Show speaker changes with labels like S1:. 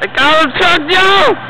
S1: I got him, Chuck, yo!